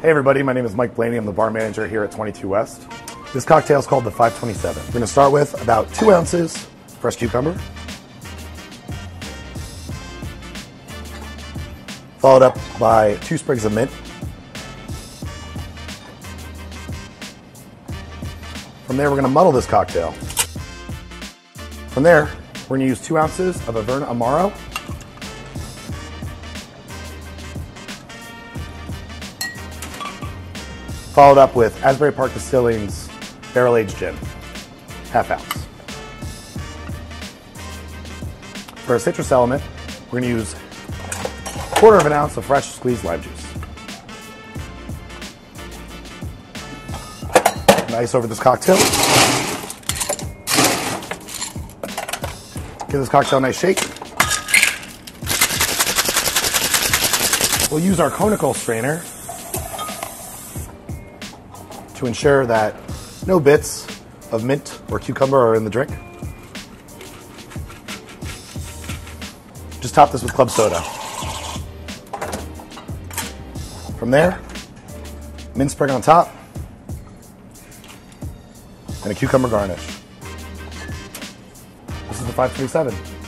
Hey everybody, my name is Mike Blaney. I'm the bar manager here at 22 West. This cocktail is called the 527. We're to start with about two ounces fresh cucumber, followed up by two sprigs of mint. From there, we're to muddle this cocktail. From there, we're to use two ounces of Averna Amaro. Followed up with Asbury Park Distilling's Barrel Aged Gin, half ounce. For a citrus element, we're going to use a quarter of an ounce of fresh squeezed lime juice. Nice over this cocktail. Give this cocktail a nice shake. We'll use our conical strainer to ensure that no bits of mint or cucumber are in the drink. Just top this with club soda. From there, mint sprig on top, and a cucumber garnish. This is the 537.